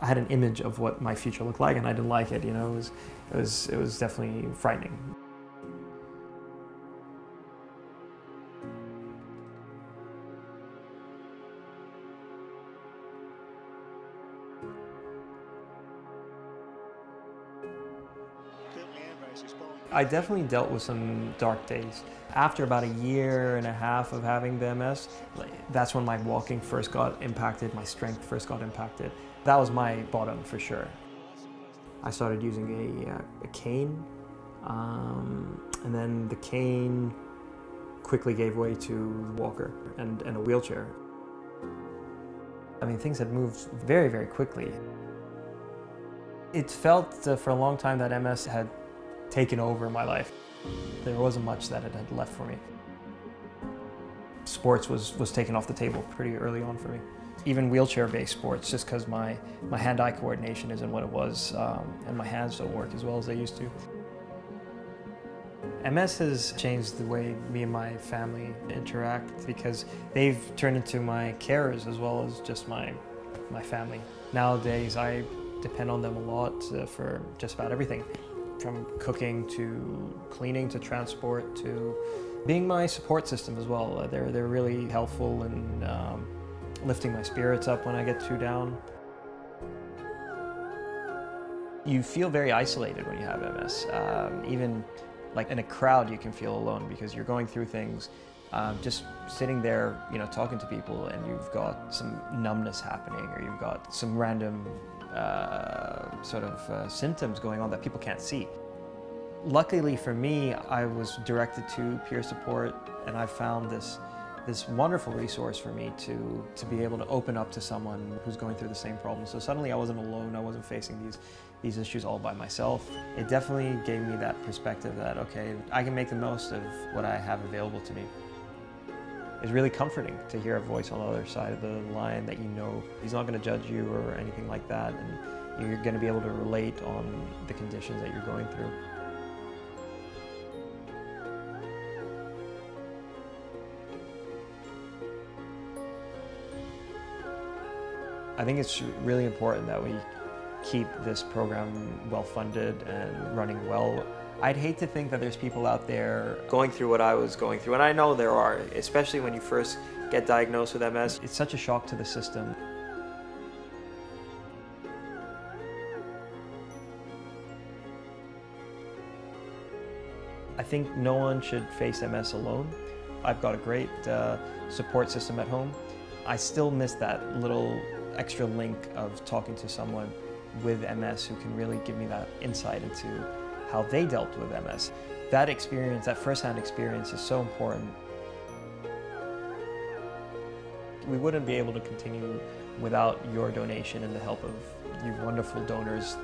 I had an image of what my future looked like and I didn't like it, you know, it was, it was, it was definitely frightening. I definitely dealt with some dark days. After about a year and a half of having the MS, that's when my walking first got impacted, my strength first got impacted. That was my bottom for sure. I started using a, uh, a cane, um, and then the cane quickly gave way to walker and, and a wheelchair. I mean, things had moved very, very quickly. It felt uh, for a long time that MS had taken over my life. There wasn't much that it had left for me. Sports was, was taken off the table pretty early on for me. Even wheelchair-based sports, just because my, my hand-eye coordination isn't what it was, um, and my hands don't work as well as they used to. MS has changed the way me and my family interact because they've turned into my carers as well as just my, my family. Nowadays, I depend on them a lot uh, for just about everything from cooking to cleaning to transport to being my support system as well. Uh, they're, they're really helpful in um, lifting my spirits up when I get too down. You feel very isolated when you have MS. Um, even like in a crowd, you can feel alone because you're going through things. Um, just sitting there, you know, talking to people, and you've got some numbness happening, or you've got some random uh, sort of uh, symptoms going on that people can't see. Luckily for me, I was directed to peer support, and I found this this wonderful resource for me to, to be able to open up to someone who's going through the same problem. So suddenly I wasn't alone, I wasn't facing these, these issues all by myself. It definitely gave me that perspective that, okay, I can make the most of what I have available to me. It's really comforting to hear a voice on the other side of the line that you know he's not going to judge you or anything like that, and you're going to be able to relate on the conditions that you're going through. I think it's really important that we keep this program well funded and running well. I'd hate to think that there's people out there going through what I was going through, and I know there are, especially when you first get diagnosed with MS. It's such a shock to the system. I think no one should face MS alone. I've got a great uh, support system at home. I still miss that little extra link of talking to someone with MS who can really give me that insight into how they dealt with MS. That experience, that firsthand experience is so important. We wouldn't be able to continue without your donation and the help of you wonderful donors